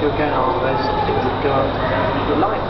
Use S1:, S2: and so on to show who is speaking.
S1: if you're going on those, things would go up to the light